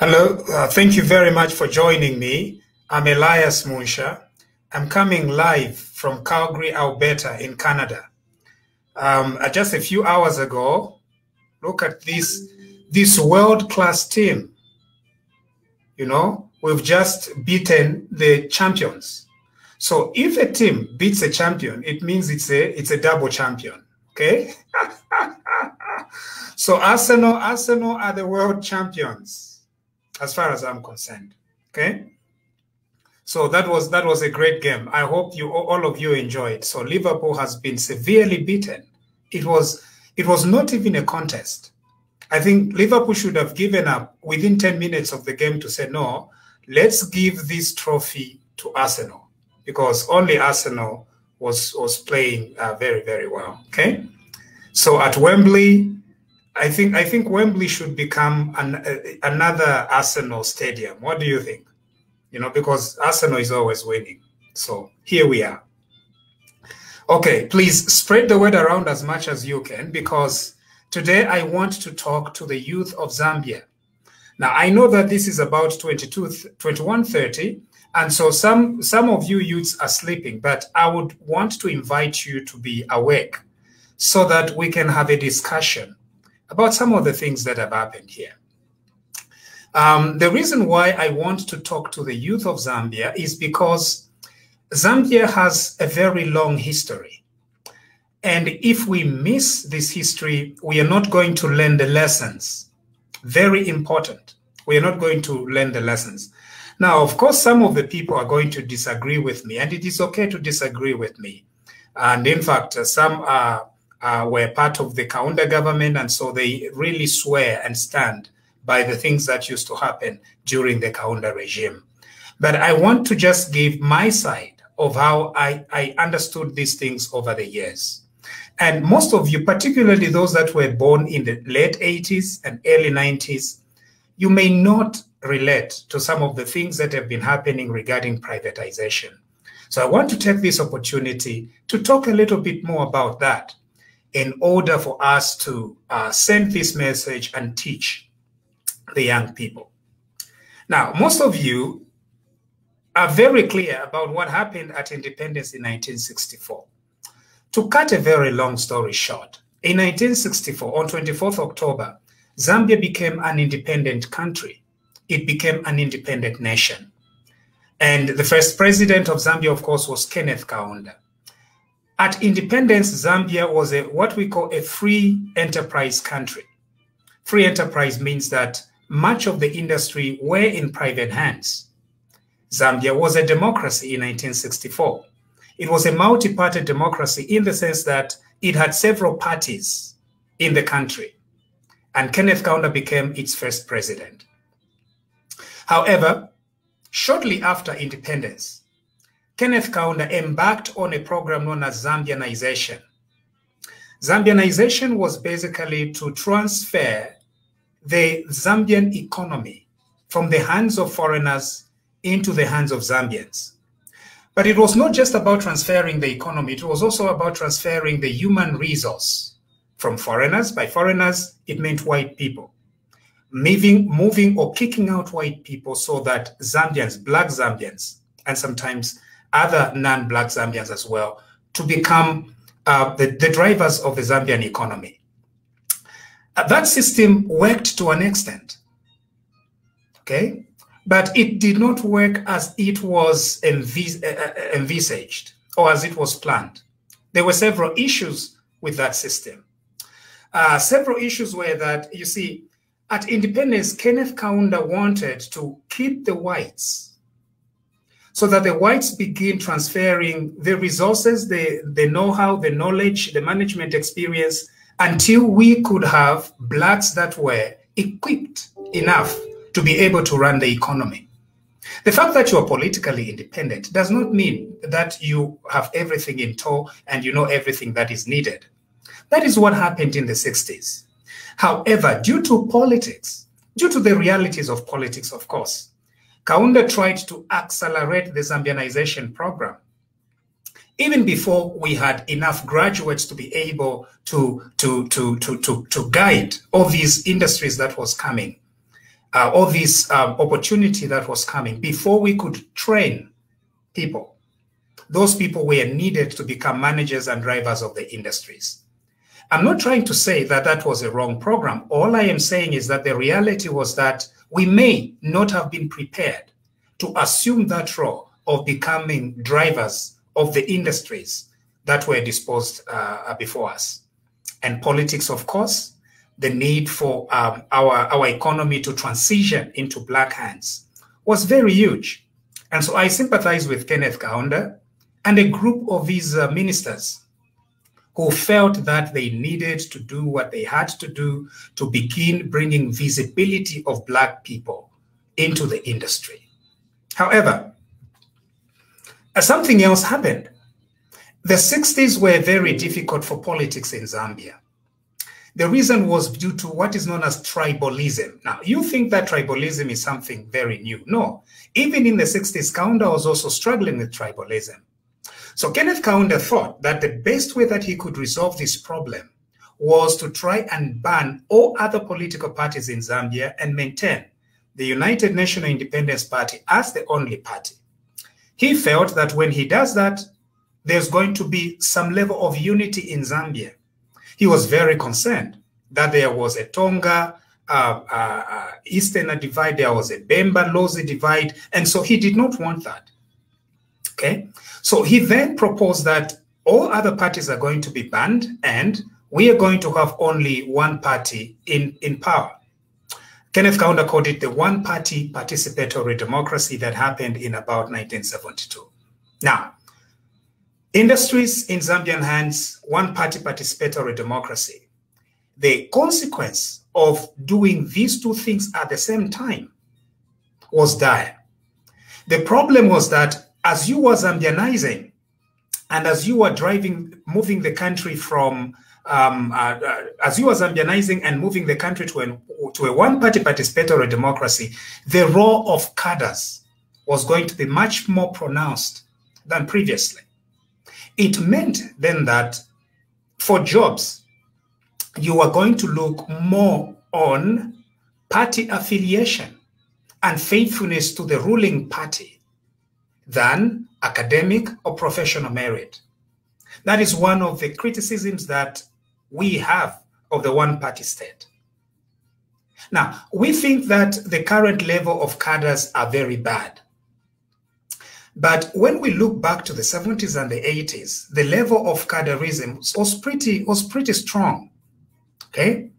Hello, uh, thank you very much for joining me. I'm Elias Munshya. I'm coming live from Calgary, Alberta, in Canada. Um, uh, just a few hours ago, look at this this world-class team. You know, we've just beaten the champions. So if a team beats a champion, it means it's a it's a double champion. Okay. so Arsenal, Arsenal are the world champions, as far as I'm concerned. Okay. So that was that was a great game. I hope you all of you enjoyed. So Liverpool has been severely beaten. It was it was not even a contest. I think Liverpool should have given up within 10 minutes of the game to say no, let's give this trophy to Arsenal because only Arsenal was was playing uh, very very well. Okay, so at Wembley, I think I think Wembley should become an, uh, another Arsenal stadium. What do you think? You know, because Arsenal is always winning. So here we are. Okay, please spread the word around as much as you can because today I want to talk to the youth of Zambia. Now I know that this is about 22 2130 and so some some of you youths are sleeping, but I would want to invite you to be awake so that we can have a discussion about some of the things that have happened here. Um, the reason why I want to talk to the youth of Zambia is because Zambia has a very long history. And if we miss this history, we are not going to learn the lessons. Very important. We are not going to learn the lessons. Now, of course, some of the people are going to disagree with me, and it is okay to disagree with me. And in fact, some are, uh, were part of the Kaunda government, and so they really swear and stand by the things that used to happen during the Kaunda regime. But I want to just give my side of how I, I understood these things over the years. And most of you, particularly those that were born in the late 80s and early 90s, you may not relate to some of the things that have been happening regarding privatization. So I want to take this opportunity to talk a little bit more about that in order for us to uh, send this message and teach the young people. Now, most of you are very clear about what happened at independence in 1964. To cut a very long story short, in 1964, on 24th October, Zambia became an independent country it became an independent nation. And the first president of Zambia, of course, was Kenneth Kaunda. At independence, Zambia was a what we call a free enterprise country. Free enterprise means that much of the industry were in private hands. Zambia was a democracy in 1964. It was a multi-party democracy in the sense that it had several parties in the country. And Kenneth Kaunda became its first president. However, shortly after independence, Kenneth Kaunda embarked on a program known as Zambianization. Zambianization was basically to transfer the Zambian economy from the hands of foreigners into the hands of Zambians. But it was not just about transferring the economy, it was also about transferring the human resource from foreigners. By foreigners, it meant white people moving, moving or kicking out white people so that Zambians, black Zambians, and sometimes other non-black Zambians as well, to become uh, the, the drivers of the Zambian economy. Uh, that system worked to an extent, okay? But it did not work as it was envis uh, uh, envisaged or as it was planned. There were several issues with that system. Uh, several issues were that, you see, at independence, Kenneth Kaunda wanted to keep the whites so that the whites begin transferring the resources, the, the know-how, the knowledge, the management experience, until we could have blacks that were equipped enough to be able to run the economy. The fact that you are politically independent does not mean that you have everything in tow and you know everything that is needed. That is what happened in the 60s. However, due to politics, due to the realities of politics, of course, Kaunda tried to accelerate the Zambianization program. Even before we had enough graduates to be able to, to, to, to, to, to guide all these industries that was coming, uh, all this um, opportunity that was coming, before we could train people, those people were needed to become managers and drivers of the industries. I'm not trying to say that that was a wrong program. All I am saying is that the reality was that we may not have been prepared to assume that role of becoming drivers of the industries that were disposed uh, before us. And politics, of course, the need for um, our, our economy to transition into black hands was very huge. And so I sympathize with Kenneth Kaunda and a group of his uh, ministers who felt that they needed to do what they had to do to begin bringing visibility of Black people into the industry. However, something else happened. The 60s were very difficult for politics in Zambia. The reason was due to what is known as tribalism. Now, you think that tribalism is something very new. No. Even in the 60s, Kaunda was also struggling with tribalism. So Kenneth Kaunda thought that the best way that he could resolve this problem was to try and ban all other political parties in Zambia and maintain the United National Independence Party as the only party. He felt that when he does that, there's going to be some level of unity in Zambia. He was very concerned that there was a Tonga, uh, uh, uh, Eastern divide, there was a Bemba Lozi divide, and so he did not want that. Okay, so he then proposed that all other parties are going to be banned and we are going to have only one party in, in power. Kenneth Kaunda called it the one party participatory democracy that happened in about 1972. Now, industries in Zambian hands, one party participatory democracy. The consequence of doing these two things at the same time was dire. The problem was that as you were Zambianizing and as you were driving, moving the country from, um, uh, uh, as you were Zambianizing and moving the country to, an, to a one-party participatory democracy, the role of cadres was going to be much more pronounced than previously. It meant then that for jobs, you are going to look more on party affiliation and faithfulness to the ruling party than academic or professional merit. That is one of the criticisms that we have of the one party state. Now, we think that the current level of cadres are very bad. But when we look back to the 70s and the 80s, the level of cadreism was pretty, was pretty strong. Okay?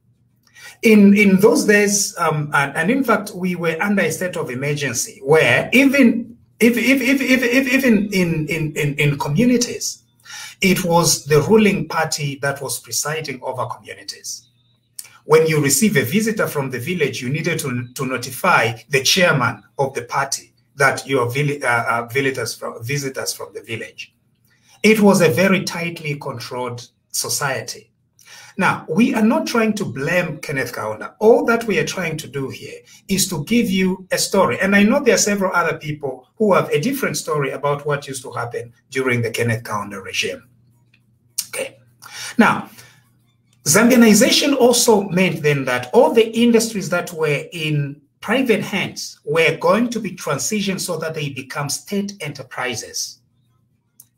In, in those days, um, and, and in fact, we were under a state of emergency where even if, if, if, if, if, if in, in, in, in communities, it was the ruling party that was presiding over communities. When you receive a visitor from the village, you needed to, to notify the chairman of the party that you are uh, uh, visitors, from, visitors from the village. It was a very tightly controlled society. Now, we are not trying to blame Kenneth Kaunda. All that we are trying to do here is to give you a story. And I know there are several other people who have a different story about what used to happen during the Kenneth Kaunda regime. Okay. Now, Zambianization also meant then that all the industries that were in private hands were going to be transitioned so that they become state enterprises.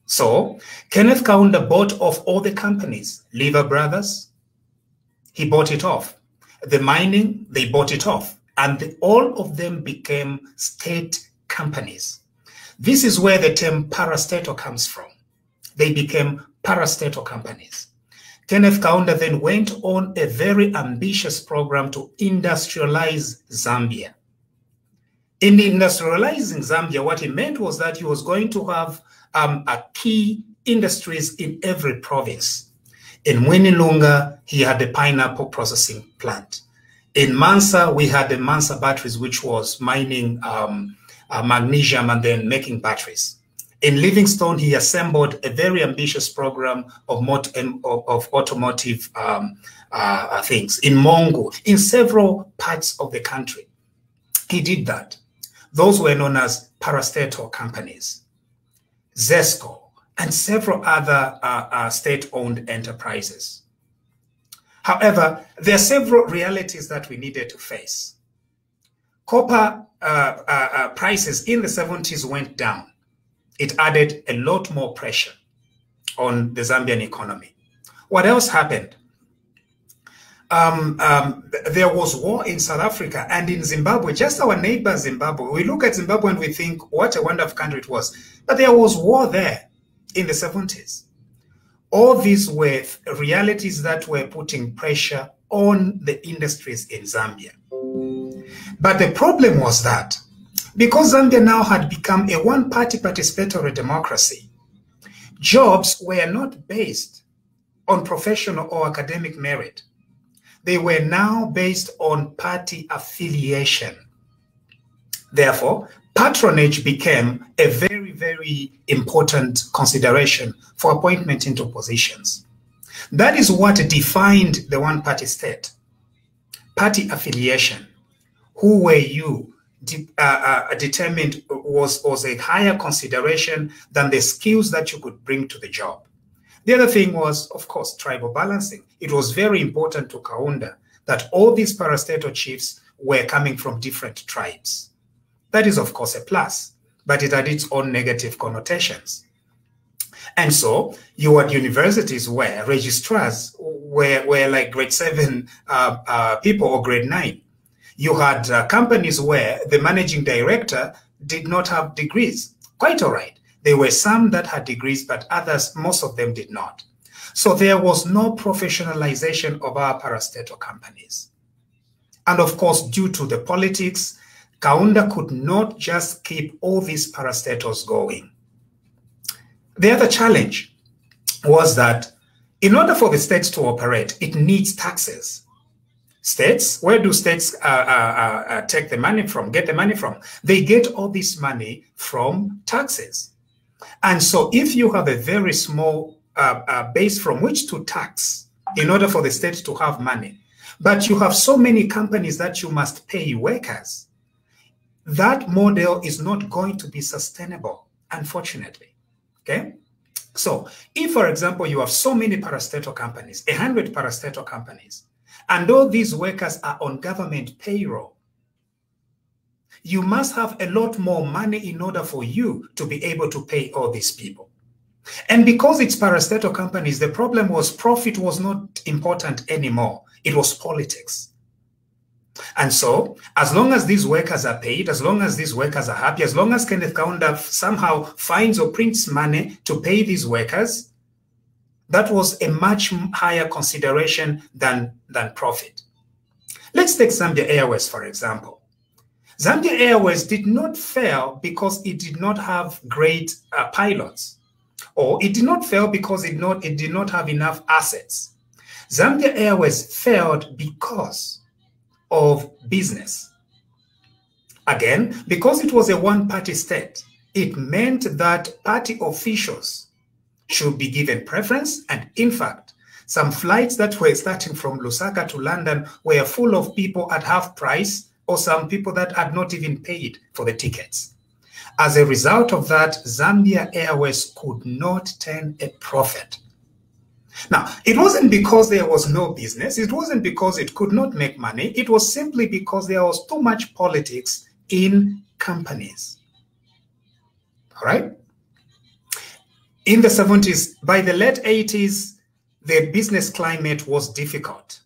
So Kenneth Kaunda bought off all the companies, Lever Brothers, he bought it off. The mining, they bought it off. And the, all of them became state companies. This is where the term parastatal comes from. They became parastatal companies. Kenneth Kaunda then went on a very ambitious program to industrialize Zambia. In industrializing Zambia, what he meant was that he was going to have um, key industries in every province. In Mwinilunga, he had a pineapple processing plant. In Mansa, we had the Mansa batteries, which was mining um, uh, magnesium and then making batteries. In Livingstone, he assembled a very ambitious program of, um, of, of automotive um, uh, uh, things. In Mongu, in several parts of the country, he did that. Those were known as parastatal companies. ZESCO, and several other uh, uh, state-owned enterprises. However, there are several realities that we needed to face. copper uh, uh, uh prices in the 70s went down, it added a lot more pressure on the Zambian economy. What else happened? Um, um, there was war in South Africa and in Zimbabwe, just our neighbor Zimbabwe. We look at Zimbabwe and we think, what a wonderful country it was. But there was war there in the 70s. All these were realities that were putting pressure on the industries in Zambia. But the problem was that because Zambia now had become a one party participatory democracy, jobs were not based on professional or academic merit. They were now based on party affiliation. Therefore, patronage became a very, very important consideration for appointment into positions. That is what defined the one party state party affiliation. Who were you? De uh, uh, determined was, was a higher consideration than the skills that you could bring to the job. The other thing was, of course, tribal balancing. It was very important to Kaunda that all these parastatal chiefs were coming from different tribes. That is, of course, a plus, but it had its own negative connotations. And so you had universities where registrars were, were like grade seven uh, uh, people or grade nine. You had uh, companies where the managing director did not have degrees. Quite all right. There were some that had degrees, but others, most of them did not. So there was no professionalization of our parastatal companies. And of course, due to the politics, Kaunda could not just keep all these parastatals going. The other challenge was that in order for the states to operate, it needs taxes. States, where do states uh, uh, uh, take the money from, get the money from? They get all this money from taxes. And so if you have a very small uh, uh, base from which to tax in order for the state to have money, but you have so many companies that you must pay workers, that model is not going to be sustainable, unfortunately. Okay. So if, for example, you have so many parastatal companies, 100 parastatal companies, and all these workers are on government payroll, you must have a lot more money in order for you to be able to pay all these people. And because it's parastatal companies, the problem was profit was not important anymore. It was politics. And so, as long as these workers are paid, as long as these workers are happy, as long as Kenneth Kaunda somehow finds or prints money to pay these workers, that was a much higher consideration than, than profit. Let's take Zambia Airways, for example. Zambia Airways did not fail because it did not have great uh, pilots, or it did not fail because it, not, it did not have enough assets. Zambia Airways failed because of business. Again, because it was a one party state, it meant that party officials should be given preference. And in fact, some flights that were starting from Lusaka to London were full of people at half price or some people that had not even paid for the tickets. As a result of that, Zambia Airways could not turn a profit. Now, it wasn't because there was no business. It wasn't because it could not make money. It was simply because there was too much politics in companies. All right? In the 70s, by the late 80s, the business climate was difficult.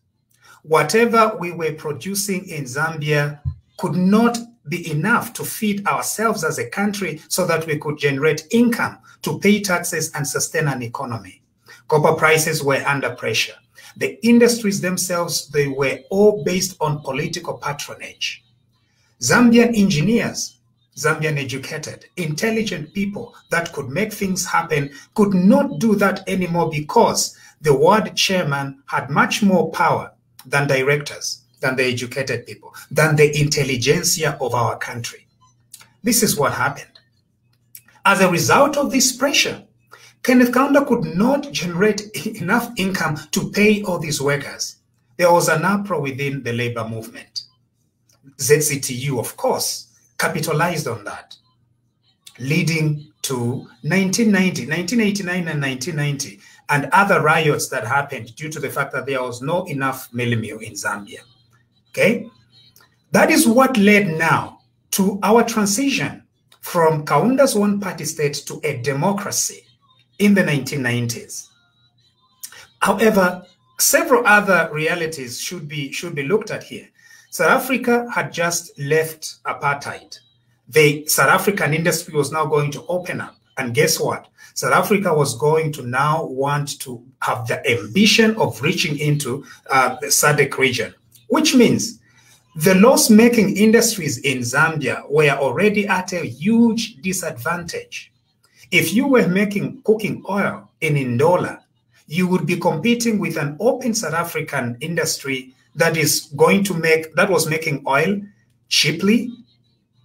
Whatever we were producing in Zambia could not be enough to feed ourselves as a country so that we could generate income to pay taxes and sustain an economy. Copper prices were under pressure. The industries themselves, they were all based on political patronage. Zambian engineers, Zambian educated, intelligent people that could make things happen could not do that anymore because the ward chairman had much more power than directors, than the educated people, than the intelligentsia of our country. This is what happened. As a result of this pressure, Kenneth Kaunda could not generate enough income to pay all these workers. There was an uproar within the labor movement. ZCTU, of course, capitalized on that, leading to 1990, 1989 and 1990, and other riots that happened due to the fact that there was no enough meal in Zambia. Okay? That is what led now to our transition from Kaunda's one party state to a democracy in the 1990s. However, several other realities should be, should be looked at here. South Africa had just left apartheid. The South African industry was now going to open up. And guess what? South Africa was going to now want to have the ambition of reaching into uh, the SADC region, which means the loss-making industries in Zambia were already at a huge disadvantage. If you were making cooking oil in Ndola, you would be competing with an open South African industry that is going to make that was making oil cheaply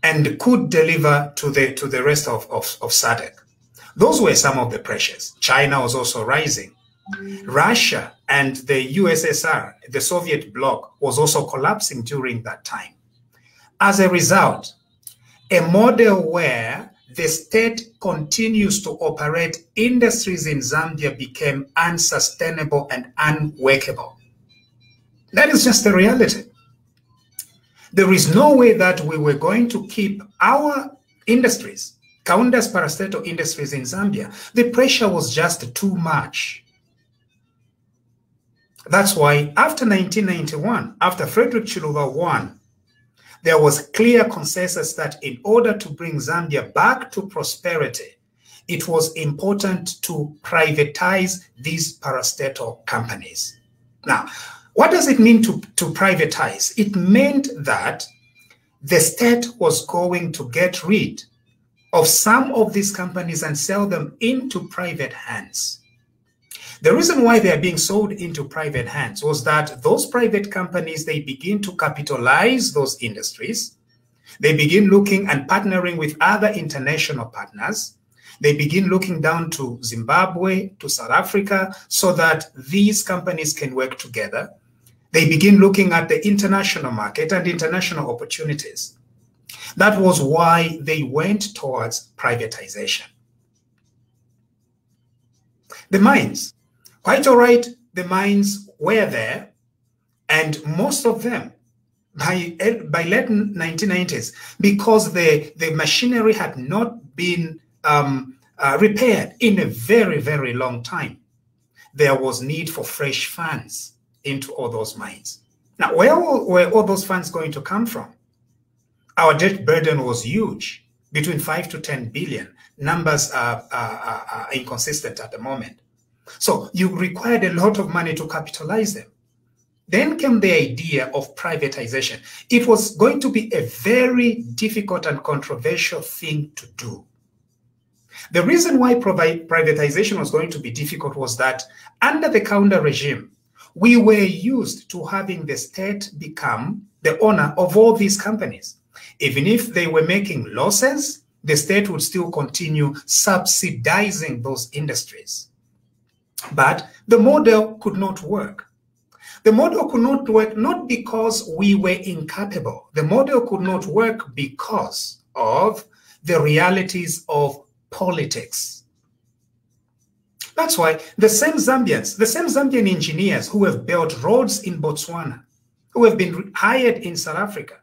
and could deliver to the to the rest of, of, of SADC. Those were some of the pressures. China was also rising. Russia and the USSR, the Soviet bloc, was also collapsing during that time. As a result, a model where the state continues to operate industries in Zambia became unsustainable and unworkable. That is just the reality. There is no way that we were going to keep our industries, Kaunda's parastatal industries in Zambia. The pressure was just too much. That's why after 1991, after Frederick Chiluba won, there was clear consensus that in order to bring Zambia back to prosperity, it was important to privatize these parastatal companies. Now, what does it mean to, to privatize? It meant that the state was going to get rid of some of these companies and sell them into private hands. The reason why they are being sold into private hands was that those private companies, they begin to capitalize those industries. They begin looking and partnering with other international partners. They begin looking down to Zimbabwe, to South Africa, so that these companies can work together. They begin looking at the international market and international opportunities. That was why they went towards privatization. The mines, Quite all right, the mines were there, and most of them by, by late 1990s, because the, the machinery had not been um, uh, repaired in a very, very long time, there was need for fresh funds into all those mines. Now, where were all those funds going to come from? Our debt burden was huge, between 5 to 10 billion. Numbers are, are, are inconsistent at the moment. So you required a lot of money to capitalize them. Then came the idea of privatization. It was going to be a very difficult and controversial thing to do. The reason why privatization was going to be difficult was that under the Kaunda regime, we were used to having the state become the owner of all these companies. Even if they were making losses, the state would still continue subsidizing those industries. But the model could not work. The model could not work not because we were incapable. The model could not work because of the realities of politics. That's why the same Zambians, the same Zambian engineers who have built roads in Botswana, who have been hired in South Africa,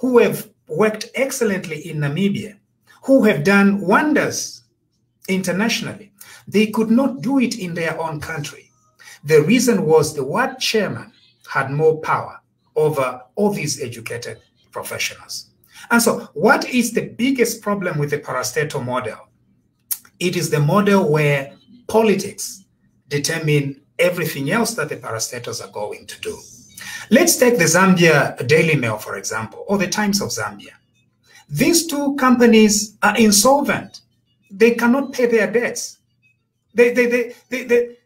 who have worked excellently in Namibia, who have done wonders internationally, they could not do it in their own country. The reason was the ward chairman had more power over all these educated professionals. And so, what is the biggest problem with the parastatal model? It is the model where politics determine everything else that the parastatals are going to do. Let's take the Zambia Daily Mail, for example, or the Times of Zambia. These two companies are insolvent. They cannot pay their debts. They, they, they, they, they,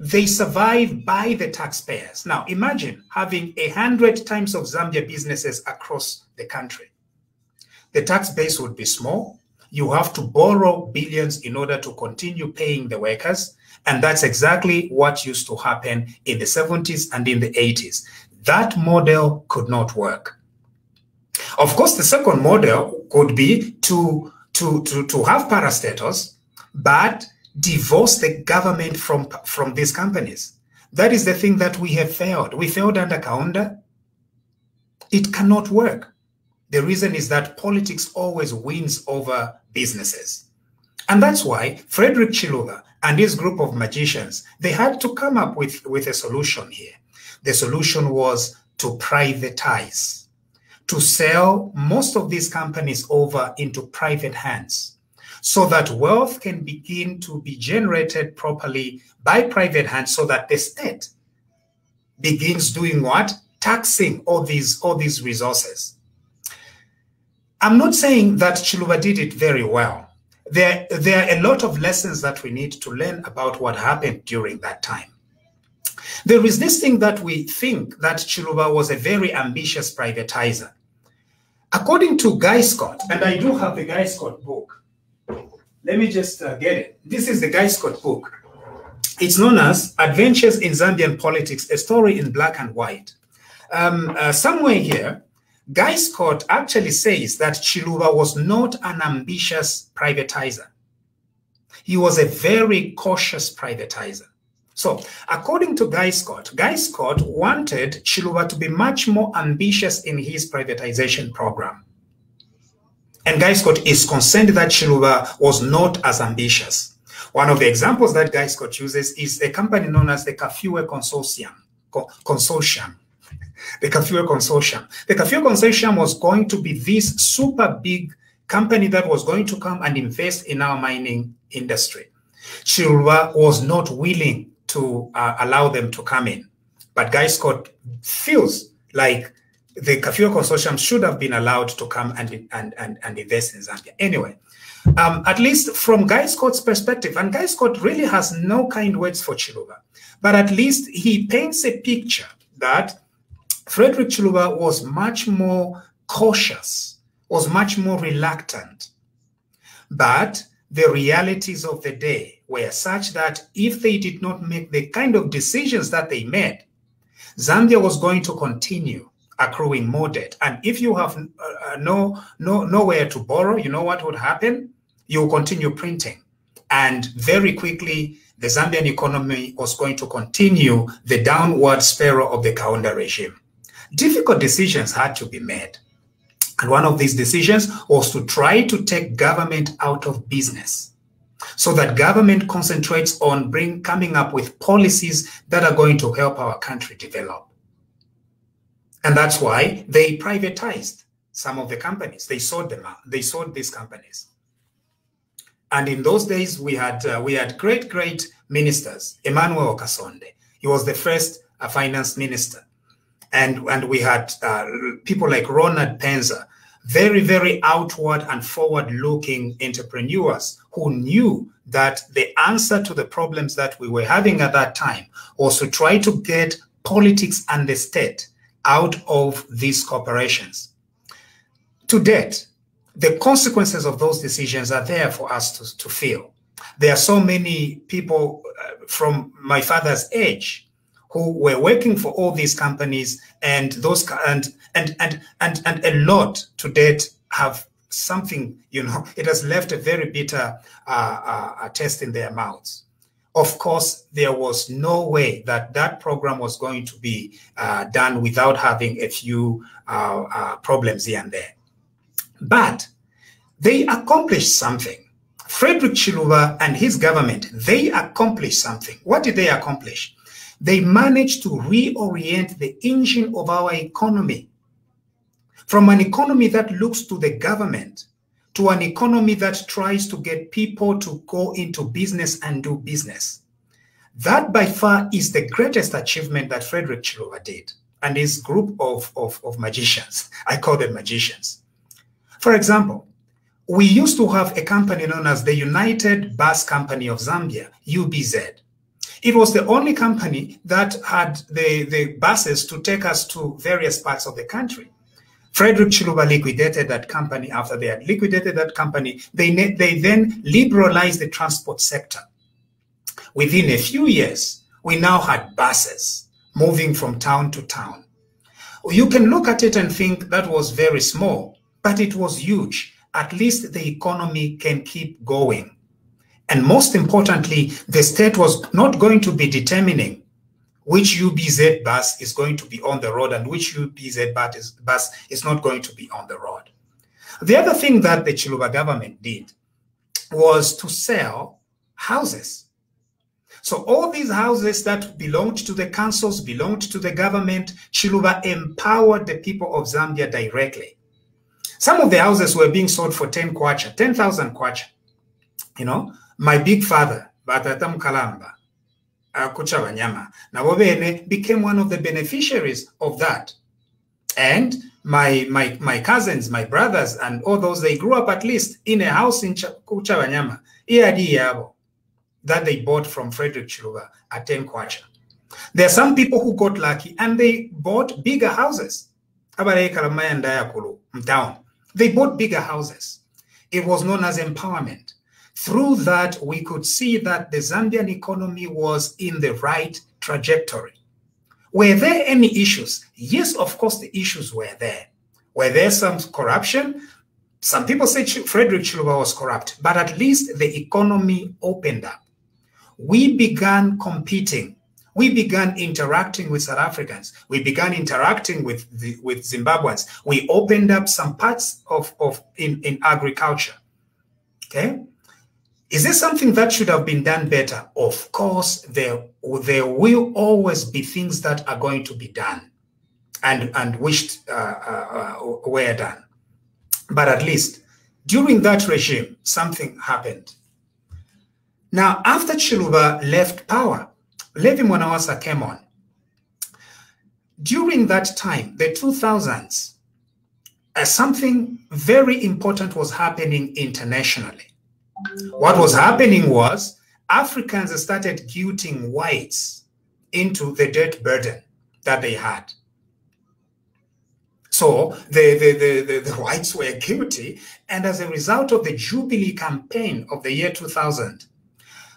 they survive by the taxpayers. Now, imagine having a hundred times of Zambia businesses across the country. The tax base would be small. You have to borrow billions in order to continue paying the workers. And that's exactly what used to happen in the 70s and in the 80s. That model could not work. Of course, the second model could be to, to, to, to have parastatals, but divorce the government from, from these companies. That is the thing that we have failed. We failed under Kaunda. It cannot work. The reason is that politics always wins over businesses. And that's why Frederick Chiluba and his group of magicians, they had to come up with, with a solution here. The solution was to privatize, to sell most of these companies over into private hands so that wealth can begin to be generated properly by private hands so that the state begins doing what? Taxing all these, all these resources. I'm not saying that Chiluba did it very well. There, there are a lot of lessons that we need to learn about what happened during that time. There is this thing that we think that Chiluba was a very ambitious privatizer. According to Guy Scott, and I do have the Guy Scott book. Let me just uh, get it. This is the Guy Scott book. It's known as Adventures in Zambian Politics, a story in black and white. Um, uh, somewhere here, Guy Scott actually says that Chiluba was not an ambitious privatizer. He was a very cautious privatizer. So, according to Guy Scott, Guy Scott wanted Chiluba to be much more ambitious in his privatization program. And Guy Scott is concerned that Chiluba was not as ambitious. One of the examples that Guy Scott uses is a company known as the Kafue Consortium. Consortium the Kafue Consortium. The Kafue Consortium was going to be this super big company that was going to come and invest in our mining industry. Chiluba was not willing to uh, allow them to come in. But Guy Scott feels like the Kafue Consortium should have been allowed to come and, and, and, and invest in Zambia. Anyway, um, at least from Guy Scott's perspective, and Guy Scott really has no kind words for Chiluba, but at least he paints a picture that Frederick Chiluba was much more cautious, was much more reluctant. But the realities of the day were such that if they did not make the kind of decisions that they made, Zambia was going to continue accruing more debt. And if you have uh, no, no, nowhere to borrow, you know what would happen? You continue printing. And very quickly, the Zambian economy was going to continue the downward spiral of the Kaunda regime difficult decisions had to be made. And one of these decisions was to try to take government out of business so that government concentrates on bring, coming up with policies that are going to help our country develop. And that's why they privatized some of the companies. They sold them out. They sold these companies. And in those days, we had uh, we had great, great ministers. Emmanuel Kasonde. He was the first uh, finance minister and and we had uh, people like Ronald Penza, very very outward and forward looking entrepreneurs who knew that the answer to the problems that we were having at that time was to try to get politics and the state out of these corporations. To date, the consequences of those decisions are there for us to, to feel. There are so many people uh, from my father's age who were working for all these companies and those and and and and and a lot to date have something you know it has left a very bitter uh, uh, taste in their mouths. Of course there was no way that that program was going to be uh, done without having a few uh, uh, problems here and there. But they accomplished something. Frederick chiluba and his government they accomplished something. What did they accomplish they managed to reorient the engine of our economy from an economy that looks to the government to an economy that tries to get people to go into business and do business. That by far is the greatest achievement that Frederick Chiluba did and his group of, of, of magicians. I call them magicians. For example, we used to have a company known as the United Bus Company of Zambia, UBZ. It was the only company that had the, the buses to take us to various parts of the country. Frederick Chiluba liquidated that company. After they had liquidated that company, they, they then liberalized the transport sector. Within a few years, we now had buses moving from town to town. You can look at it and think that was very small, but it was huge. At least the economy can keep going. And most importantly, the state was not going to be determining which UBZ bus is going to be on the road and which UBZ bus is, bus is not going to be on the road. The other thing that the Chiluba government did was to sell houses. So all these houses that belonged to the councils, belonged to the government, Chiluba empowered the people of Zambia directly. Some of the houses were being sold for 10 kwacha, 10,000 kwacha. You know, my big father, Batatam Kalamba, uh, Kuchabanyama, Nabobene became one of the beneficiaries of that. And my, my, my cousins, my brothers, and all those, they grew up at least in a house in Kuchabanyama, that they bought from Frederick Chiluba at 10 kwacha. There are some people who got lucky and they bought bigger houses. They bought bigger houses. It was known as empowerment. Through that, we could see that the Zambian economy was in the right trajectory. Were there any issues? Yes, of course, the issues were there. Were there some corruption? Some people say Frederick Chiluba was corrupt, but at least the economy opened up. We began competing we began interacting with South Africans. We began interacting with the, with Zimbabweans. We opened up some parts of, of in, in agriculture. Okay. Is this something that should have been done better? Of course, there, there will always be things that are going to be done and, and wished uh, uh, were done. But at least during that regime, something happened. Now, after Chiluba left power, Levi Mwanawasa came on. During that time, the 2000s, uh, something very important was happening internationally. What was happening was Africans started guilting whites into the debt burden that they had. So the, the, the, the, the whites were guilty. And as a result of the Jubilee campaign of the year 2000,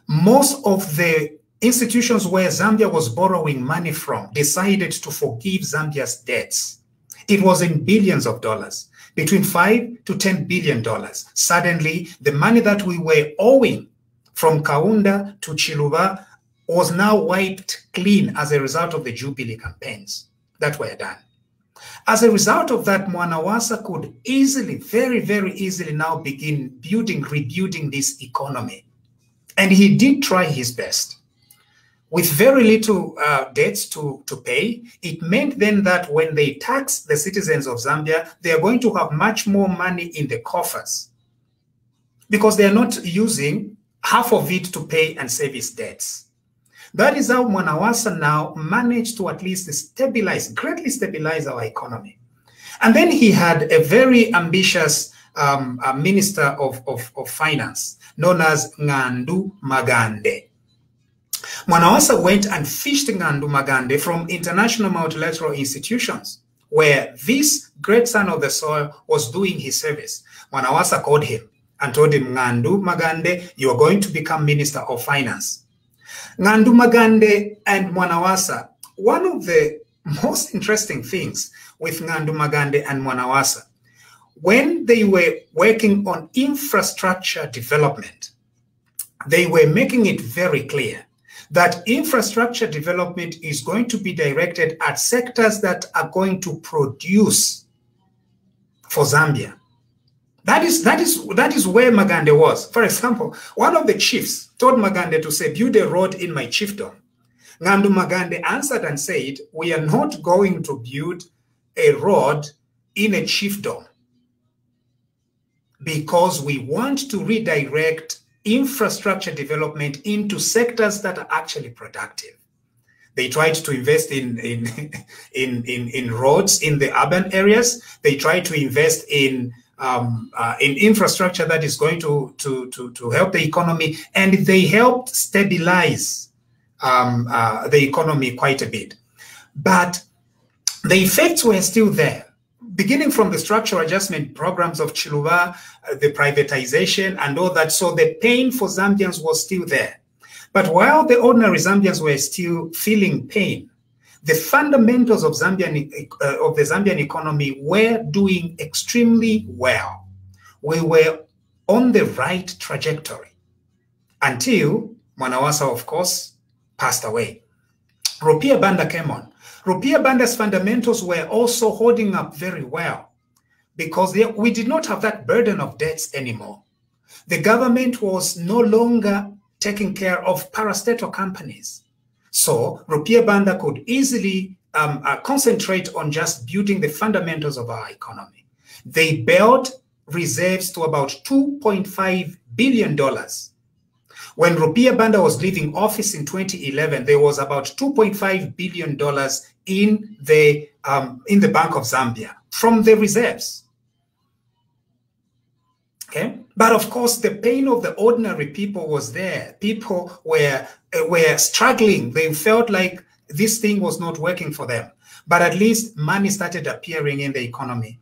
most of the Institutions where Zambia was borrowing money from decided to forgive Zambia's debts. It was in billions of dollars, between five to ten billion dollars. Suddenly, the money that we were owing from Kaunda to Chiluba was now wiped clean as a result of the Jubilee campaigns that were done. As a result of that, Mwanawasa could easily, very, very easily now begin building, rebuilding this economy. And he did try his best with very little uh, debts to, to pay, it meant then that when they tax the citizens of Zambia, they are going to have much more money in the coffers because they are not using half of it to pay and service debts. That is how Mwanawasa now managed to at least stabilize, greatly stabilize our economy. And then he had a very ambitious um, minister of, of, of finance known as Ngandu Magande Mwanawasa went and fished Ngandu Magande from international multilateral institutions where this great son of the soil was doing his service. Mwanawasa called him and told him, Ngandu Magande, you are going to become Minister of Finance. Ngandu Magande and Mwanawasa, one of the most interesting things with Ngandu Magande and Mwanawasa, when they were working on infrastructure development, they were making it very clear that infrastructure development is going to be directed at sectors that are going to produce for Zambia. That is, that is, that is where Magande was. For example, one of the chiefs told Magande to say, build a road in my chiefdom. Ngandu Magande answered and said, we are not going to build a road in a chiefdom because we want to redirect infrastructure development into sectors that are actually productive. They tried to invest in, in, in, in, in roads in the urban areas. They tried to invest in um, uh, in infrastructure that is going to, to, to, to help the economy, and they helped stabilize um, uh, the economy quite a bit. But the effects were still there beginning from the structural adjustment programs of Chiluba, uh, the privatization and all that. So the pain for Zambians was still there. But while the ordinary Zambians were still feeling pain, the fundamentals of Zambian uh, of the Zambian economy were doing extremely well. We were on the right trajectory until Mwanawasa, of course, passed away. Rupia Banda came on. Rupia Banda's fundamentals were also holding up very well because they, we did not have that burden of debts anymore. The government was no longer taking care of parastatal companies. So Rupia Banda could easily um, uh, concentrate on just building the fundamentals of our economy. They built reserves to about $2.5 billion. When Rupia Banda was leaving office in 2011, there was about $2.5 billion in the, um, in the Bank of Zambia from the reserves. Okay, but of course, the pain of the ordinary people was there. People were uh, were struggling. They felt like this thing was not working for them. But at least money started appearing in the economy.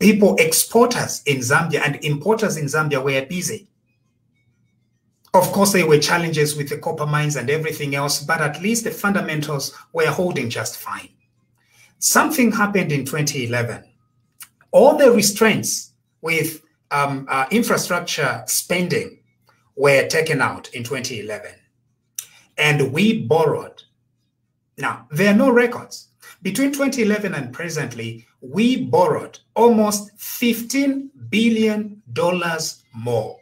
People, exporters in Zambia and importers in Zambia were busy. Of course, there were challenges with the copper mines and everything else, but at least the fundamentals were holding just fine. Something happened in 2011. All the restraints with um, uh, infrastructure spending were taken out in 2011. And we borrowed. Now, there are no records. Between 2011 and presently, we borrowed almost $15 billion more.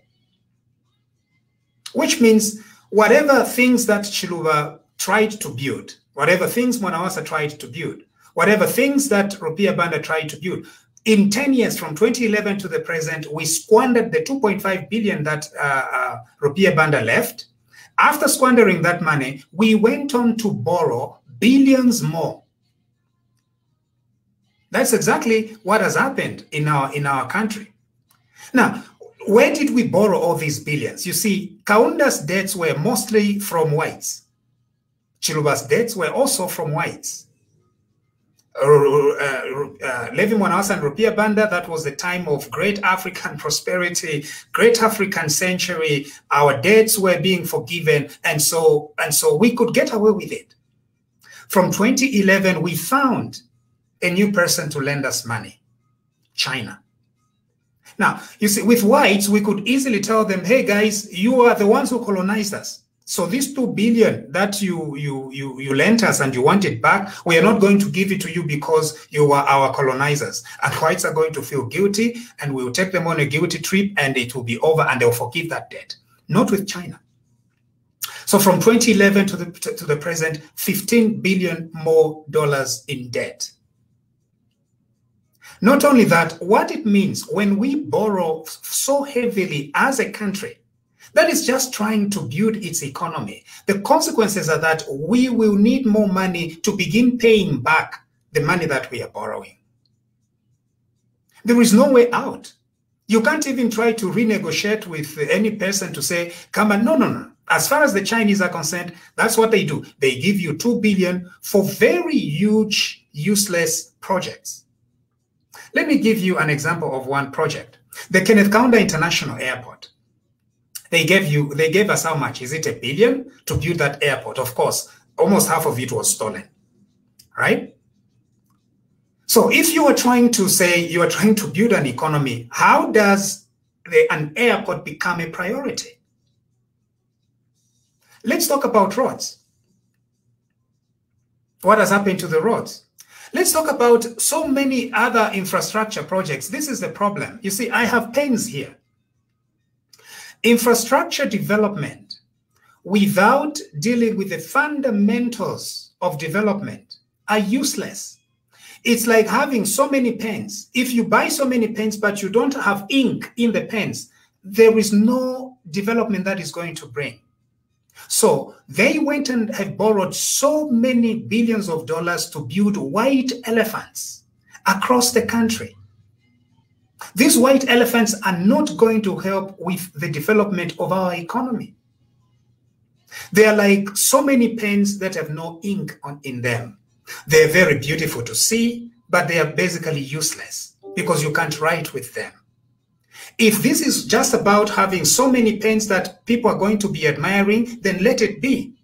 Which means whatever things that Chiluba tried to build, whatever things Mwanawasa tried to build, whatever things that Rupia Banda tried to build, in 10 years from 2011 to the present, we squandered the 2.5 billion that uh, uh, Rupia Banda left. After squandering that money, we went on to borrow billions more. That's exactly what has happened in our in our country. Now, where did we borrow all these billions? You see, Kaunda's debts were mostly from whites. Chiluba's debts were also from whites uh, uh, Levi Mwanawasa and Rupia Banda, that was the time of great African prosperity, great African century. Our debts were being forgiven, and so and so we could get away with it. From 2011, we found a new person to lend us money, China. Now, you see, with whites, we could easily tell them, hey guys, you are the ones who colonized us. So this two billion that you you you you lent us and you want it back, we are not going to give it to you because you were our colonizers. And whites are going to feel guilty, and we will take them on a guilty trip, and it will be over, and they'll forgive that debt. Not with China. So from 2011 to the to, to the present, 15 billion more dollars in debt. Not only that, what it means when we borrow so heavily as a country that is just trying to build its economy. The consequences are that we will need more money to begin paying back the money that we are borrowing. There is no way out. You can't even try to renegotiate with any person to say, come on, no, no, no. As far as the Chinese are concerned, that's what they do. They give you 2 billion for very huge, useless projects. Let me give you an example of one project. The Kenneth Kaunda International Airport. They gave you, they gave us how much? Is it a billion to build that airport? Of course, almost half of it was stolen, right? So if you are trying to say you are trying to build an economy, how does the, an airport become a priority? Let's talk about roads. What has happened to the roads? Let's talk about so many other infrastructure projects. This is the problem. You see, I have pens here. Infrastructure development without dealing with the fundamentals of development are useless. It's like having so many pens. If you buy so many pens, but you don't have ink in the pens, there is no development that is going to bring. So they went and have borrowed so many billions of dollars to build white elephants across the country. These white elephants are not going to help with the development of our economy. They are like so many pens that have no ink on, in them. They're very beautiful to see, but they are basically useless because you can't write with them. If this is just about having so many pens that people are going to be admiring, then let it be.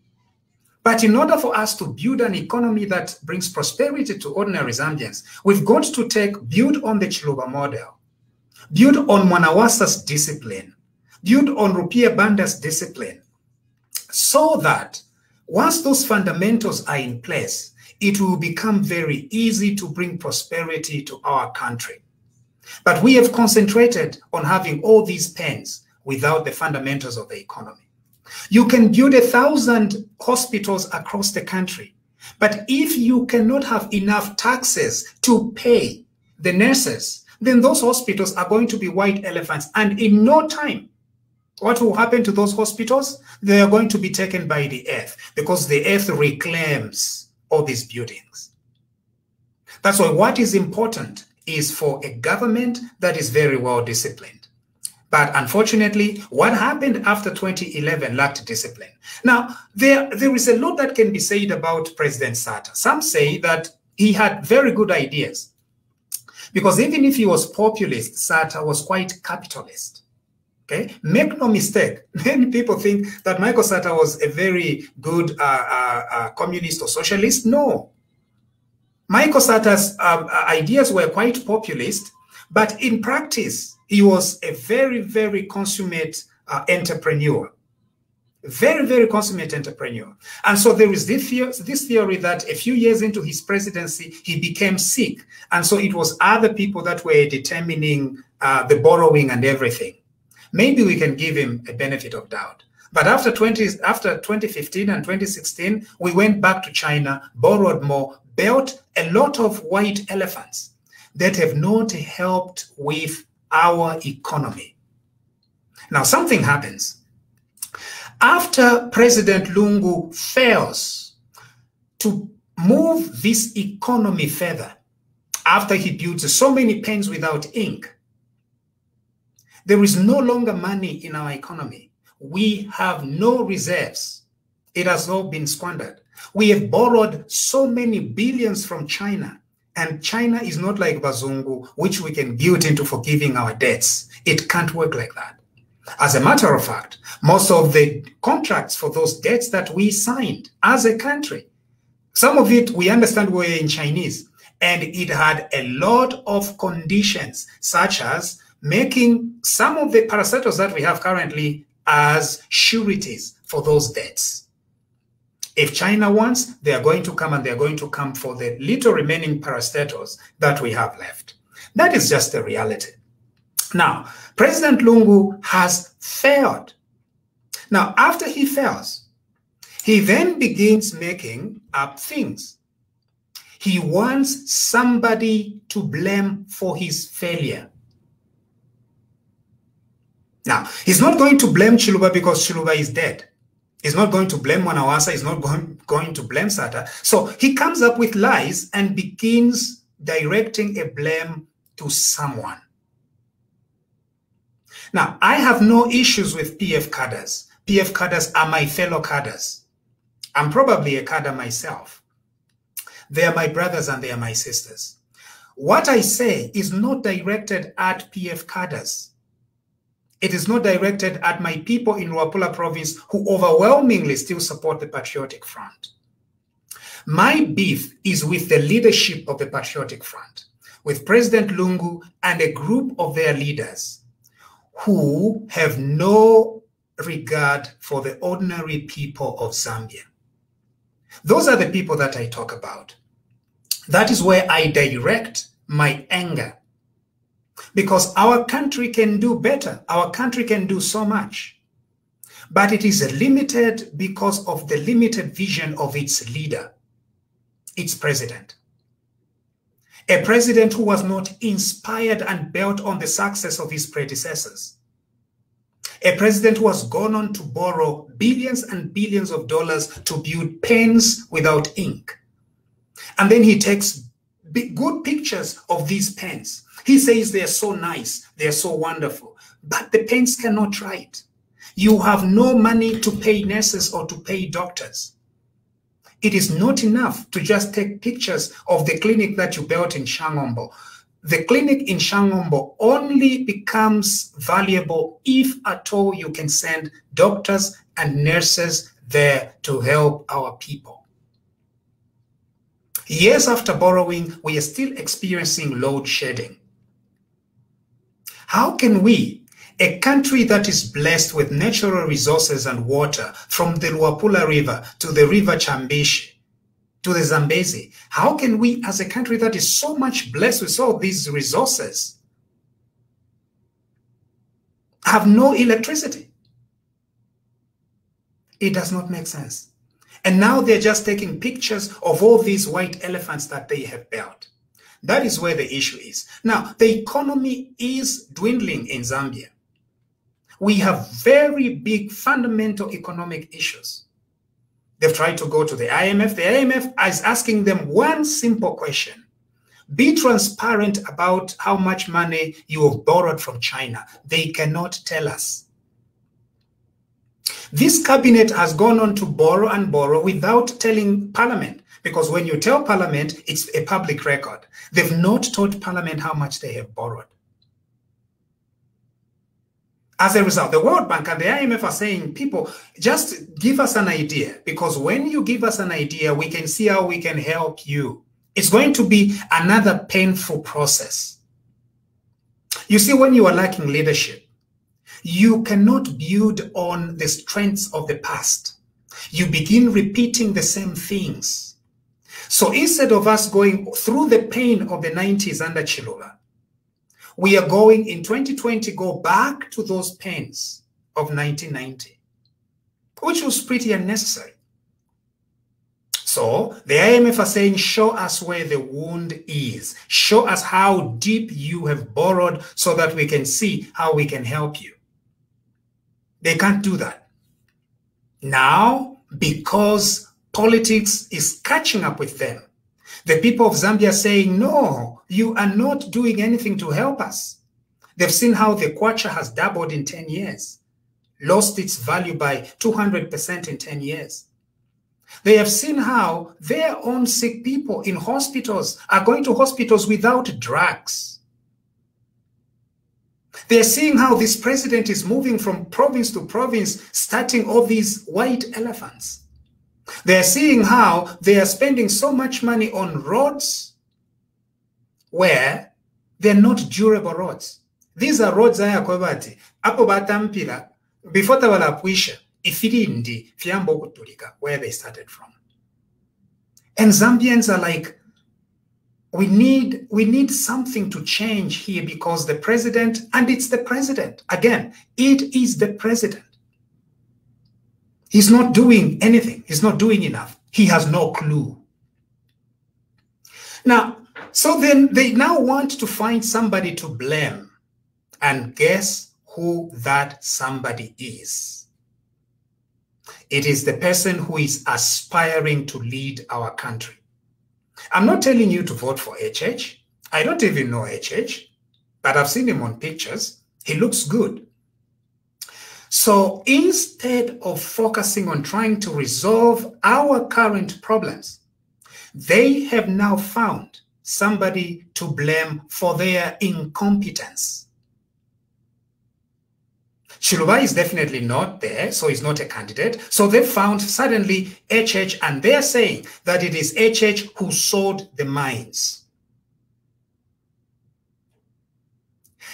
But in order for us to build an economy that brings prosperity to ordinary Zambians, we've got to take build on the Chiluba model built on Mwanawasa's discipline, built on Rupia Banda's discipline, so that Once those fundamentals are in place, it will become very easy to bring prosperity to our country. But we have concentrated on having all these pens without the fundamentals of the economy. You can build a thousand hospitals across the country, but if you cannot have enough taxes to pay the nurses, then those hospitals are going to be white elephants. And in no time, what will happen to those hospitals? They are going to be taken by the earth because the earth reclaims all these buildings. That's why what is important is for a government that is very well disciplined. But unfortunately, what happened after 2011 lacked discipline. Now, there, there is a lot that can be said about President Sata. Some say that he had very good ideas. Because even if he was populist, Sata was quite capitalist. Okay, make no mistake. Many people think that Michael Sata was a very good uh, uh, uh, communist or socialist. No, Michael Sata's um, uh, ideas were quite populist, but in practice, he was a very, very consummate uh, entrepreneur. Very, very consummate entrepreneur. And so there is this theory, this theory that a few years into his presidency, he became sick. And so it was other people that were determining uh, the borrowing and everything. Maybe we can give him a benefit of doubt. But after 20, after 2015 and 2016, we went back to China, borrowed more, built a lot of white elephants that have not helped with our economy. Now, something happens. After President Lungu fails to move this economy further, after he builds so many pens without ink, there is no longer money in our economy. We have no reserves. It has all been squandered. We have borrowed so many billions from China, and China is not like Bazungu, which we can guilt into forgiving our debts. It can't work like that. As a matter of fact, most of the contracts for those debts that we signed as a country, some of it we understand were in Chinese, and it had a lot of conditions, such as making some of the parastatals that we have currently as sureties for those debts. If China wants, they are going to come and they are going to come for the little remaining parastatals that we have left. That is just the reality. Now, President Lungu has failed. Now, after he fails, he then begins making up things. He wants somebody to blame for his failure. Now, he's not going to blame Chiluba because Chiluba is dead. He's not going to blame Mwanawasa. He's not going, going to blame Sata. So he comes up with lies and begins directing a blame to someone. Now, I have no issues with PF cadres. PF cadres are my fellow cadres. I'm probably a cadre myself. They are my brothers and they are my sisters. What I say is not directed at PF cadres. It is not directed at my people in Luapula province who overwhelmingly still support the Patriotic Front. My beef is with the leadership of the Patriotic Front, with President Lungu and a group of their leaders who have no regard for the ordinary people of Zambia. Those are the people that I talk about. That is where I direct my anger because our country can do better. Our country can do so much. But it is limited because of the limited vision of its leader, its president. A president who was not inspired and built on the success of his predecessors. A president who has gone on to borrow billions and billions of dollars to build pens without ink. And then he takes good pictures of these pens he says they are so nice, they are so wonderful, but the pains cannot write. You have no money to pay nurses or to pay doctors. It is not enough to just take pictures of the clinic that you built in Shangombo. The clinic in Shangombo only becomes valuable if at all you can send doctors and nurses there to help our people. Years after borrowing, we are still experiencing load shedding. How can we, A country that is blessed with natural resources and water from the Luapula River to the River Chambeshi to the Zambezi. How can we, as a country that is so much blessed with all these resources, have no electricity? It does not make sense. And now they're just taking pictures of all these white elephants that they have built. That is where the issue is. Now, the economy is dwindling in Zambia. We have very big fundamental economic issues. They've tried to go to the IMF. The IMF is asking them one simple question. Be transparent about how much money you have borrowed from China. They cannot tell us. This cabinet has gone on to borrow and borrow without telling Parliament, because when you tell Parliament, it's a public record. They've not told Parliament how much they have borrowed. As a result, the World Bank and the IMF are saying, people, just give us an idea, because when you give us an idea, we can see how we can help you. It's going to be another painful process. You see, when you are lacking leadership, you cannot build on the strengths of the past. You begin repeating the same things. So instead of us going through the pain of the 90s under Chiluba, we are going in 2020 go back to those pains of 1990, which was pretty unnecessary. So the IMF are saying, show us where the wound is. Show us how deep you have borrowed so that we can see how we can help you. They can't do that. Now, because politics is catching up with them, the people of Zambia are saying, no, you are not doing anything to help us. They've seen how the kwacha has doubled in 10 years, lost its value by 200% in 10 years. They have seen how their own sick people in hospitals are going to hospitals without drugs. They're seeing how this president is moving from province to province, starting all these white elephants. They're seeing how they are spending so much money on roads where they're not durable roads. These are roads ayakwebati apo batampira before tabalapwisha ifirindi fyamba okutulika where they started from. And Zambians are like, we need we need something to change here because the president and it's the president again it is the president he's not doing anything he's not doing enough he has no clue now so then they now want to find somebody to blame and guess who that somebody is it is the person who is aspiring to lead our country I'm not telling you to vote for HH. I don't even know HH, but I've seen him on pictures. He looks good. So instead of focusing on trying to resolve our current problems, they have now found somebody to blame for their incompetence. Chiluba is definitely not there, so he's not a candidate. So they found suddenly HH, and they're saying that it is HH who sold the mines.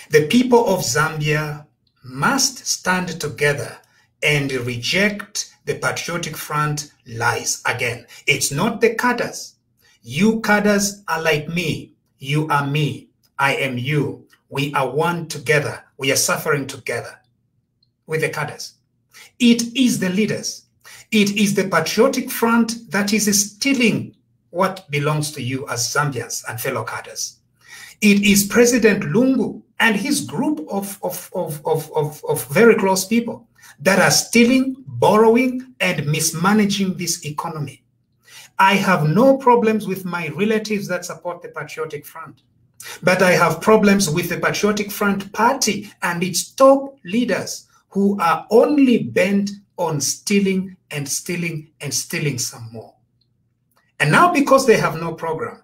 The people of Zambia must stand together and reject the Patriotic Front lies. Again, it's not the cadres. You cadres are like me. You are me. I am you. We are one together. We are suffering together with the cadres. It is the leaders. It is the patriotic front that is stealing what belongs to you as Zambians and fellow cadres. It is President Lungu and his group of, of, of, of, of, very close people that are stealing, borrowing, and mismanaging this economy. I have no problems with my relatives that support the Patriotic Front, but I have problems with the Patriotic Front Party and its top leaders who are only bent on stealing and stealing and stealing some more. And now, because they have no program,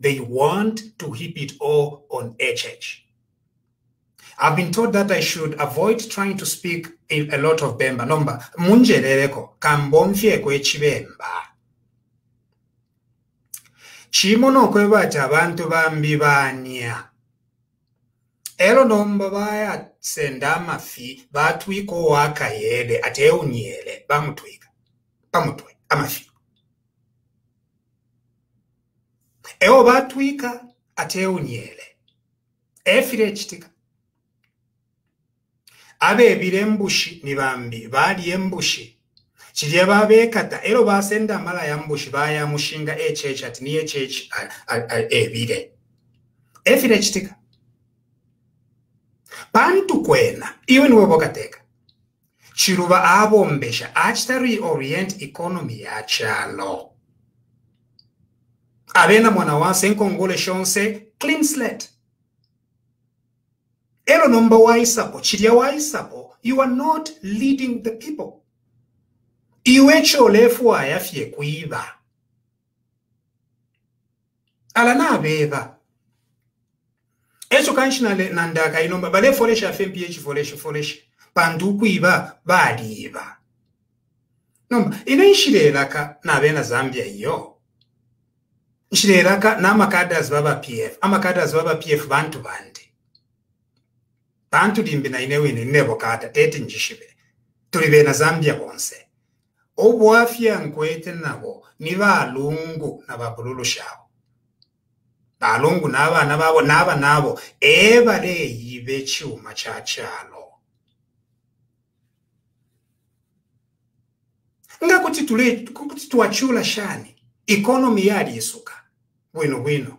they want to heap it all on HH. I've been told that I should avoid trying to speak a, a lot of Bemba. Nomba, munjerereko, kambomfye kwe chibemba. Chimono kwebata abantu bambi banya. elo nomba bayasenda amafi batwika owakayele ati ewunyele bamutwika bamutwe amafi ewo batwika ate ewunyele efira ekitika abeebira embushi ni bambi baalya embushi kirye babeekata ero baasenda amala ya mbushi baayamushinga ekyeki ati niyo ekyeki ebire efira ekitika pantu kwena iwe niwe bokateeka kiruba abombesha akitari orient economy ya kyalo abena mwana wa nsi shonse kyonse clean slate. Ero nomba waisapo kirya waisapo you are not leading the people. Iwe na fye kuyiba alana abeeba nandaka inomba bale balefolesha afe mpiya ekifoleshafolesha pandu kuiva baaliiba nomba ina enshira na nabeena zambia iyo? Nshirelaka namakadazi baba pf amakadazi baba pf bantu bandi. Bantu limbi na inewine nebokata tete njishibe tuli bena zambia bonse. Obwafya nkwete nabo ni balungu na babululu shabo. Balungu n'abana babo n'aba nabo ebaleyi b'ekyuma kya kyalo nga kuti shani shani ikonomi yalisuka bwino bwino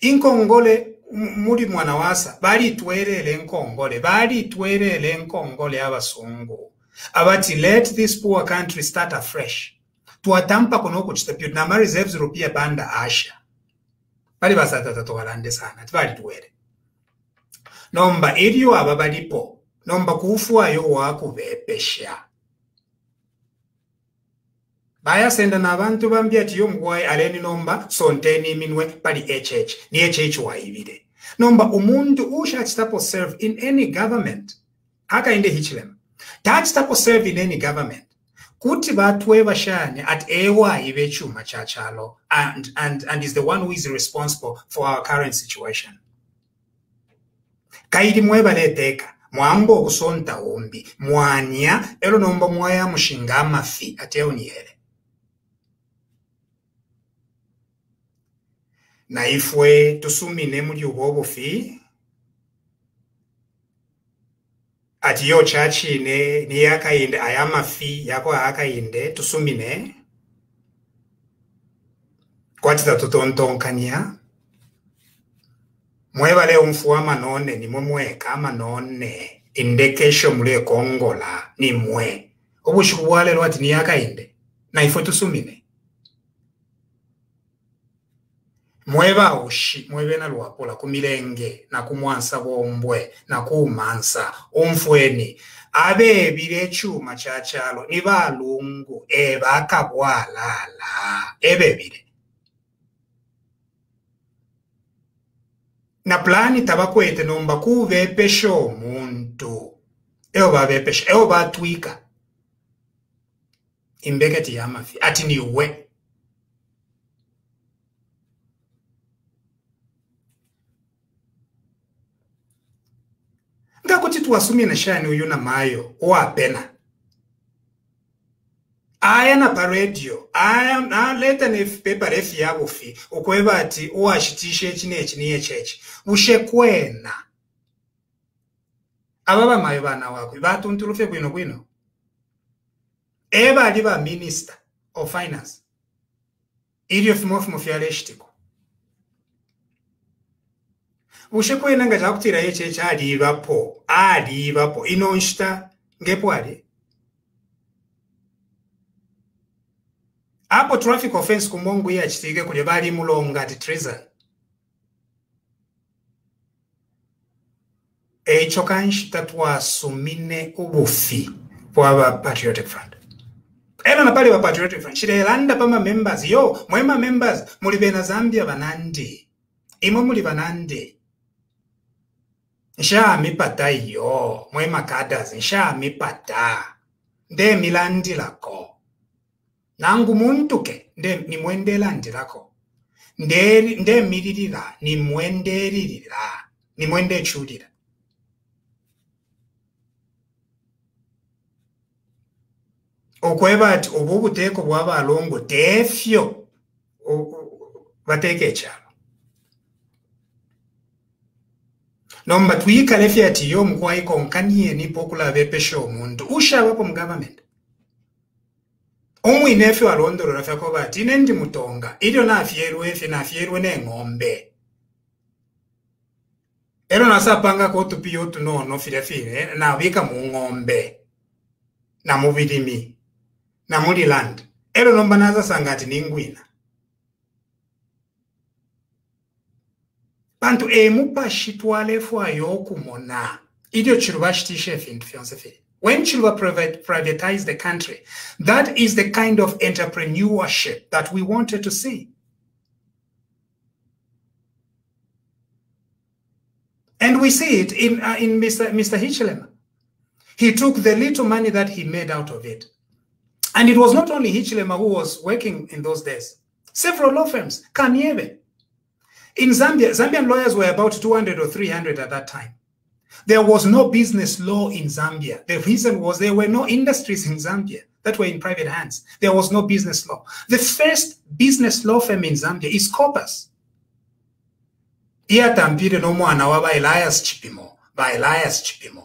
inkongole muli mwana wasa balitwerera enkongole balitwerera enkongole abasungu. Abati let this poor country start afresh. Twatampa mari namareserves rupia banda asha bali sana tibalituwere nomba iliyo aba balipo nomba kufuayo wakubepesha bayasenda nabantu bambi ati yomuwayi aleni nomba sonteni iminwe bali hh ni hh wayibire. Nomba umuntu ushachitapo serve in any government akainde hichilema tachitapo serve in any government kuti batwe bashane at ewayi chuma chachalo and, and, and is the one who is responsible for our current situation. Kaili mwebaleteka mwamba okusonta ombi mwanya elo nomba mwaya mushinga amafi ateuniyele na ifwe tusumine muli uhobufi ati yo chachine niyakayinde ayamafi yako akayinde tusumine. Kwatita tutontonkania. Mwebale umfuwa manone nimwe mweka manone. Indekesho mulekongola nimwe obushikubwalelwa ati na ifwe tusumine. mwebawushi mwebena lwapola ku milenge nakumwansa bwombwe nakuumansa omfweni abeebira ekyuma ni balungu e bakabwalala bwalaala ebeebire na plani tabakwete nombakuuba epesha muntu eo baba epesha eyo batwika imbeketi y'amafi ati ni we muntu shani nashani uyu namayo oapena aya na paredio aya leta naleta nepepa refi yabufi ukweba ati owashitisha eki neki niye cheki bushekwena aba bamayo bana batu ntulufe kwino kwino. Eba ba minister of finance. Iryo fimofumo fyaleshitiko ushekwena nga chakutira yechechi alivapo alivapo inonshita ngepo ali apo traffic offense kumongu iye achitike kuli bali mulonga ati treason. Echo kanshita twasumine ubufi bwaba patriotic front. Era napali ba patriotic front. Chilelanda pama members. Yo mwema members muli bena zambia banandi. Imwe muli banandi Nshaamipata iyo mwemakadas nshaamipata ndeemilandilako nangu muntuke ke nimwende elandelako ndeemirira nimwende eririra nimwende echuulira okweba ati obu obuteeko bw'abalongo teefyo bateeka ekyalo. nomba twikale fyati yomukwai konkaniyenipo okulaba epesha omundu ushabapo mugavamenti omwine efyo walondolola fyakoba ati ine ndi mutonga. Ilyo nafyerwe efye nafyerwe neng'ombe ero nasapangako otupiyo otu nono file file nabika mung'ombe na mubilimi na mulilanda ero nomba nasasanga ati ningwina bantu emu pashitwala efwayo okumona ilyo chiro bashitisha efintu fyonse firi when Chiluba privatized the country, that is the kind of entrepreneurship that we wanted to see. And we see it in, uh, in Mr. Mr. Hichilema. He took the little money that he made out of it. And it was not only Hichilema who was working in those days. Several law firms, Kanyebe. In Zambia, Zambian lawyers were about 200 or 300 at that time. There was no business law in Zambia. The reason was there were no industries in Zambia that were in private hands. There was no business law. The first business law firm in Zambia is Corpus. Elias Chipimo by Elias Chipimo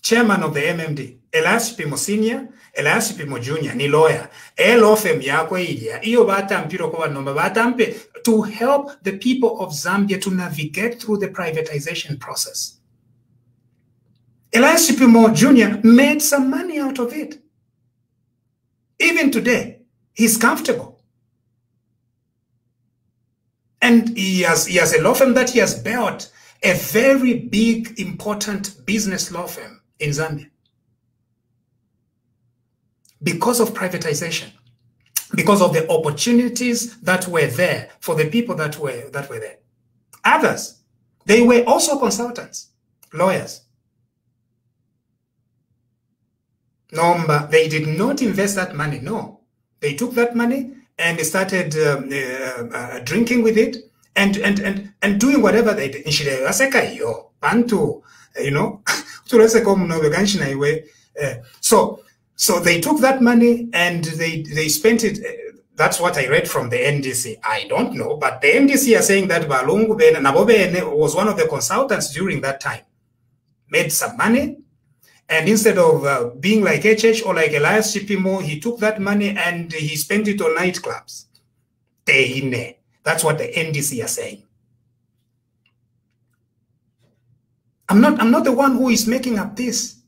chairman of the MMD Elias Chipimo senior Elias Chipimo junior ni lawyer e law firm yakwe ilya iyo batampire okuba nomba batampe to help the people of Zambia to navigate through the privatization process. Elias Chipimo Jr. made some money out of it. Even today, he's comfortable. And he has, he has a law firm that he has built, a very big, important business law firm in Zambia. Because of privatization because of the opportunities that were there for the people that were that were there. Others, they were also consultants, lawyers. Number, they did not invest that money. No, they took that money and started um, uh, uh, drinking with it and and and and doing whatever they did. You know, uh, so so they took that money and they, they spent it. That's what I read from the NDC. I don't know, but the NDC are saying that Balungu Ben Nabobe was one of the consultants during that time, made some money. And instead of uh, being like HH or like Elias Chipimo, he took that money and he spent it on nightclubs. That's what the NDC are saying. I'm not, I'm not the one who is making up this.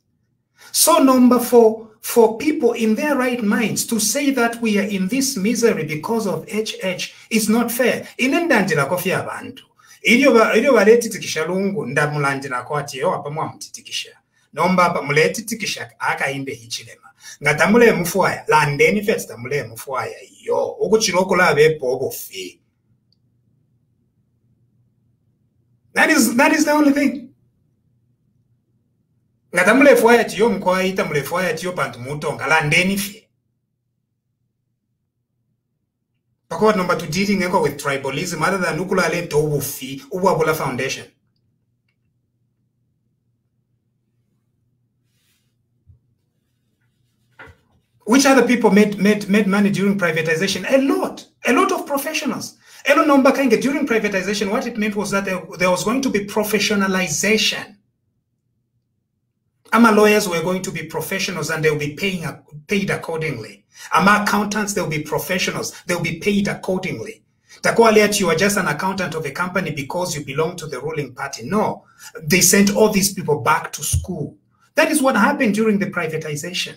So number four, for people in their right minds to say that we are in this misery because of HH is not fair. Inendandirako fye abantu. Ilyo baletitikisha lungu ndamulandirako ati yo apa mwamutitikisha. Nomba apa muletitikisha akaimbe hichilema. Nga tamule mfuaya, landeni fye tamule mfuaya yo. Ukuchilo okulaba epo obufi. That is, that is the only thing. Ngata mulefu waya tiyo mukwaita mulefu waya tiyo pantu mutonga landeni fye pakuva tinomba dealing eko with tribalism other than foundation which other people made, made, made money during privatization? A lot, a lot of professionals. Elo Nomba Kange, during privatization, what it meant was that there, there was going to be professionalization. AMA lawyers were going to be professionals and they'll be paying paid accordingly. AMA accountants, they'll be professionals. They'll be paid accordingly. Takuwa you are just an accountant of a company because you belong to the ruling party. No, they sent all these people back to school. That is what happened during the privatization.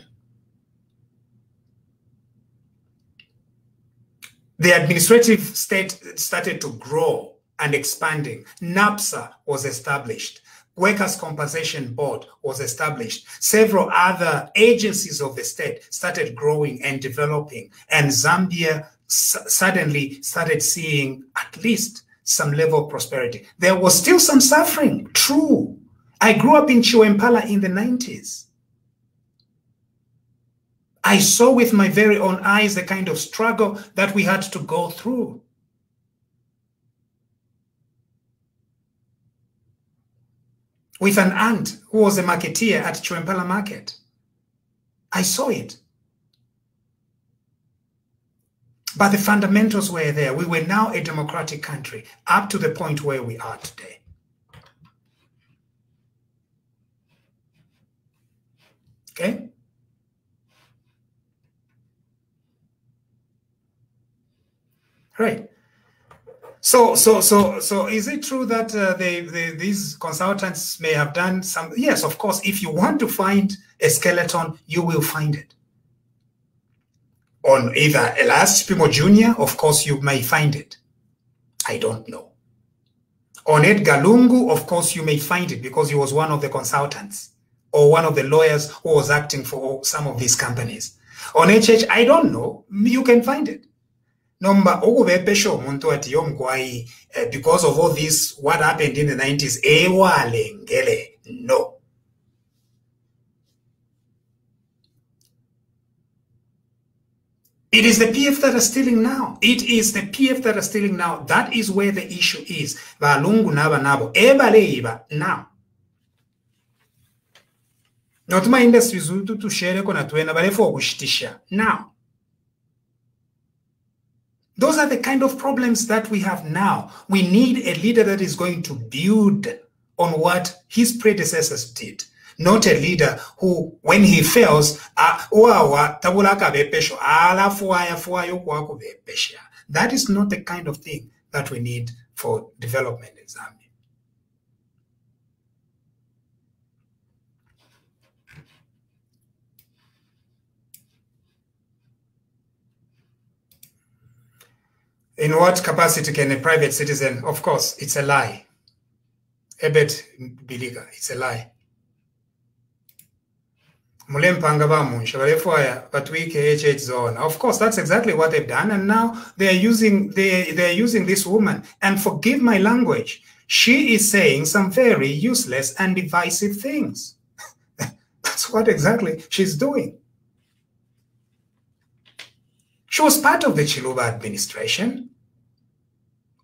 The administrative state started to grow and expanding. NAPSA was established. Workers' Compensation Board was established. Several other agencies of the state started growing and developing, and Zambia suddenly started seeing at least some level of prosperity. There was still some suffering, true. I grew up in Chiwempala in the 90s. I saw with my very own eyes the kind of struggle that we had to go through. With an aunt who was a marketeer at Chiwempala Market. I saw it. But the fundamentals were there. We were now a democratic country up to the point where we are today. Okay? Right. So, so, so, so, is it true that uh, they, they, these consultants may have done some? Yes, of course. If you want to find a skeleton, you will find it. On either Elias Chipimo Jr., of course, you may find it. I don't know. On Edgar Lungu, of course, you may find it because he was one of the consultants or one of the lawyers who was acting for some of these companies. On HH, I don't know. You can find it nomba ukuvepesha umuntu wathi yomgwayi uh, because of all this what happened in the 90s ewalengele no It is the PF that are stealing now. It is the PF that are stealing now. That is where the issue is. Valungu naba nabo. Ebaleiba now. Not my industries utu tushere kona tuena balefo kushitisha. Now. Those are the kind of problems that we have now. We need a leader that is going to build on what his predecessors did, not a leader who, when he fails, that is not the kind of thing that we need for development in Zambia. In what capacity can a private citizen? Of course, it's a lie. Ebet Biliga, it's a lie. Of course, that's exactly what they've done, and now they are using they they are using this woman. And forgive my language, she is saying some very useless and divisive things. that's what exactly she's doing. She was part of the Chiluba administration.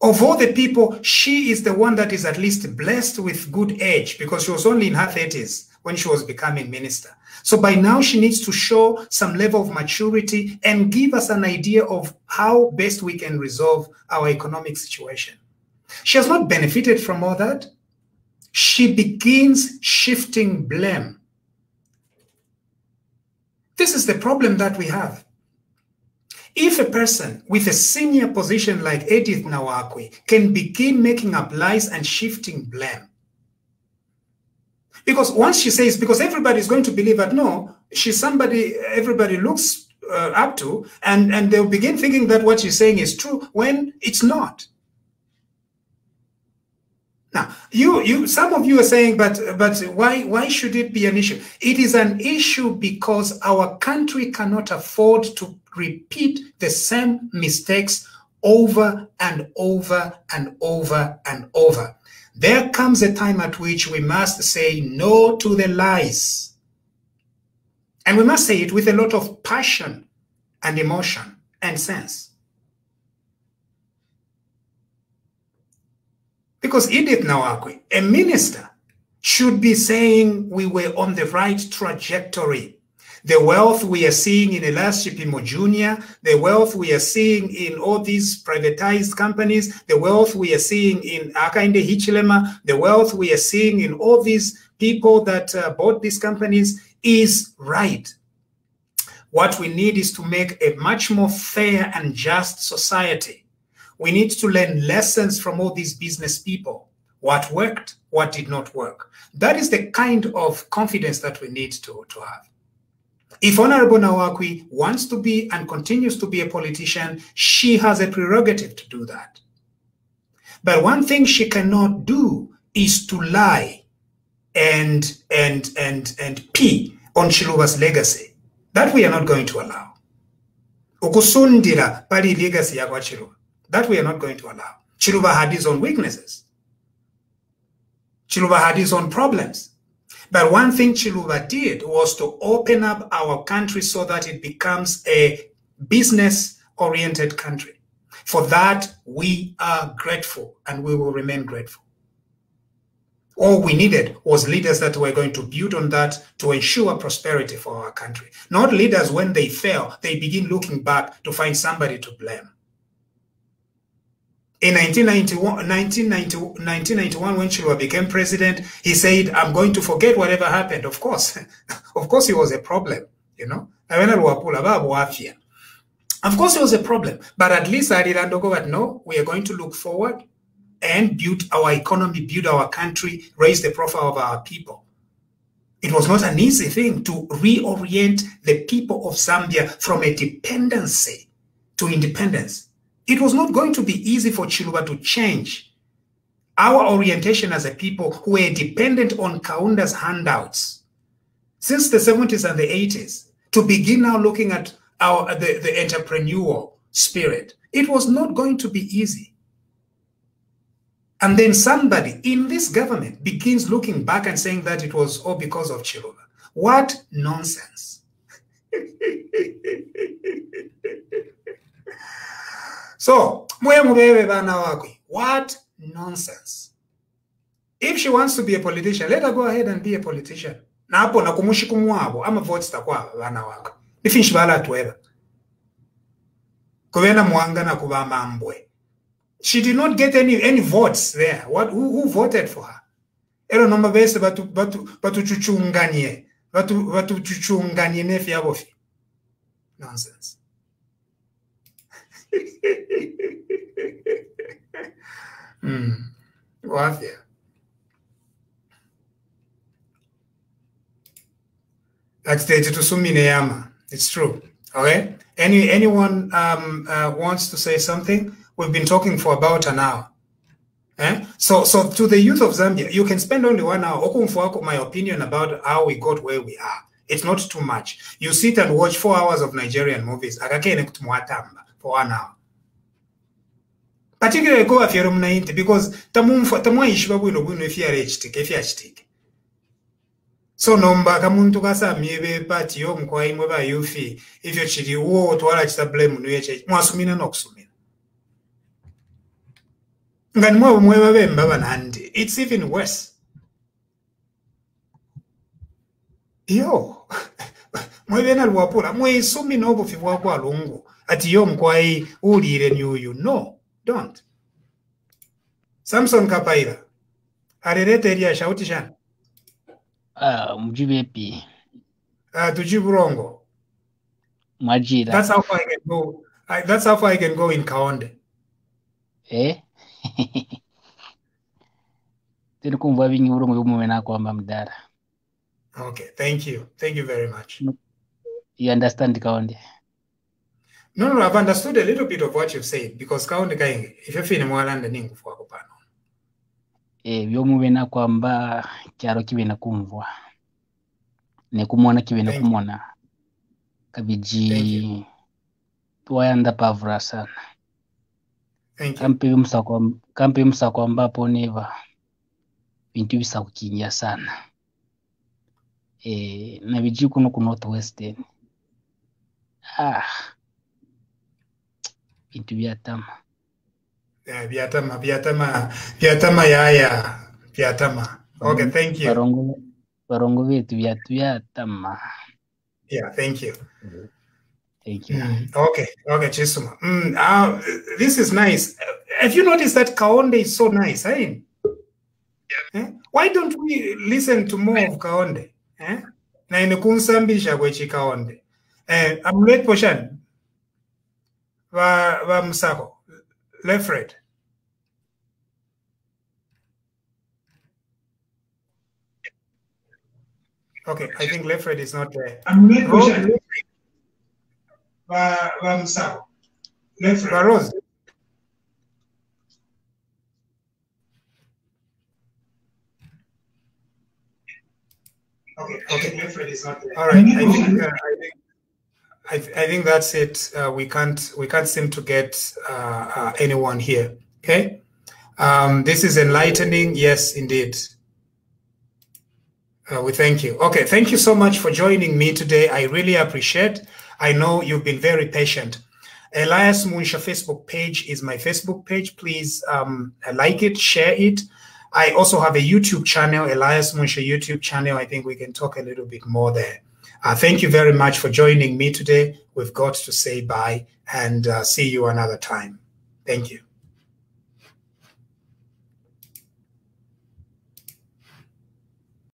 Of all the people, she is the one that is at least blessed with good age because she was only in her 30s when she was becoming minister. So by now, she needs to show some level of maturity and give us an idea of how best we can resolve our economic situation. She has not benefited from all that. She begins shifting blame. This is the problem that we have. If a person with a senior position like Edith Nawakwi can begin making up lies and shifting blame, because once she says, because everybody is going to believe that no, she's somebody everybody looks uh, up to, and, and they'll begin thinking that what she's saying is true when it's not. Now, you, you, some of you are saying, but, but why, why should it be an issue? It is an issue because our country cannot afford to repeat the same mistakes over and over and over and over. There comes a time at which we must say no to the lies. And we must say it with a lot of passion and emotion and sense. Because Edith Nawakwi, a minister, should be saying we were on the right trajectory the wealth we are seeing in Elias Chipimo Jr., the wealth we are seeing in all these privatized companies, the wealth we are seeing in Hakainde Hichilema, the wealth we are seeing in all these people that uh, bought these companies is right. What we need is to make a much more fair and just society. We need to learn lessons from all these business people. What worked, what did not work. That is the kind of confidence that we need to, to have. If Honorable Nawakwi wants to be and continues to be a politician, she has a prerogative to do that. But one thing she cannot do is to lie and and and and pee on Chiluba's legacy. That we are not going to allow. Ukusundira pali legacy ya Chiluba. That we are not going to allow. Chiluba had his own weaknesses. Chiluba had his own problems. But one thing Chiluba did was to open up our country so that it becomes a business oriented country. For that, we are grateful and we will remain grateful. All we needed was leaders that were going to build on that to ensure prosperity for our country. Not leaders when they fail, they begin looking back to find somebody to blame. In 1991, 1991, when Chiluba became president, he said, I'm going to forget whatever happened. Of course, of course, it was a problem, you know. Of course, it was a problem, but at least I did Arilandogo no, we are going to look forward and build our economy, build our country, raise the profile of our people. It was not an easy thing to reorient the people of Zambia from a dependency to independence. It was not going to be easy for Chiluba to change our orientation as a people who were dependent on Kaunda's handouts since the 70s and the 80s to begin now looking at our the, the entrepreneurial spirit. It was not going to be easy. And then somebody in this government begins looking back and saying that it was all because of Chiluba. What nonsense. so, what nonsense. If she wants to be a politician, let her go ahead and be a politician. Na hapo na kumushiku mwabo ama votes takwa vana wakwe. Nifinshi bala tuweba. Kuvena mwanga na kubamba mbwe. She did not get any any votes there. What who, who voted for her? Ero nomba bese batu batu batu chuchunganye. Batu batu chuchunganye nefi yabofi. Nonsense. Mm. Wafia. That's the tusumine yama. It's true. Okay. Any anyone um, uh, wants to say something? We've been talking for about an hour. Eh? So, so to the youth of Zambia, you can spend only one hour. My opinion about how we got where we are. It's not too much. You sit and watch four hours of Nigerian movies. for one hour particularly ko afyere munainte because tamu tamu ishwa bwino bwino efyare echitike. Efyachitike so nombaka kasa miwe pati yomukwa imwe vayufi ifyo chiri uwo twala chisablame munu yechechi mwasumina nokusumina ngani mwa mwe vavemba vanhandi it's even worse. Yo mwevena lwapula mwisumi novufi kwa alungu ati yo mukwayi ni uyu. No don't. Samson kapaira arerete eri ashauti shana? Uh, mjibepi uh, tujiburongo mwajira that's how far I can go. I, that's how far I can go in kaonde. Eh? Tiri kumva vingi urongo yomume nakwamba mdara. Okay thank you. Thank you very much. You understand kaonde no no i've understood a little bit of what you've said because kaonde kainge ifefine mwalanda ningufu wako pano. E, byomume nakwamba kyalo kibe nakumvwa nekumwona kibe Thank kumona nakumwona Thank kabiji twayanda pavura sana kampe msako ambapo neva bintu bisa kukinya sana e, na biji kuno ku northwestern. Ah yeah, byatama byatama byatama yaya byatama okay thank you barongo betu byatu byatama yeah thank you thank you Mm, okay, okay, Chisuma. Mm, uh, this is nice. Have you noticed that Kaonde is so nice, eh? Eh? Why don't we listen to more of Kaonde? Eh? Na inakunsambisha kwechi Kaonde. Eh, I'm late poshan. Va, va Musako. Lefred. Okay, I think Lefred is not there. I'm Rose, poshan. Va, va Musako. Va Rose. Okay, Okay. Left is not there. All right, I think uh, I think I, th- I think that's it. Uh, we can't we can't seem to get uh, uh, anyone here. Okay, um, this is enlightening. Yes, indeed. Uh, we thank you. Okay, thank you so much for joining me today. I really appreciate. I know you've been very patient. Elias Munshya Facebook page is my Facebook page. Please um, like it, share it, I also have a YouTube channel, Elias Munshya YouTube channel. I think we can talk a little bit more there. Uh, thank you very much for joining me today. We've got to say bye and uh, see you another time. Thank you.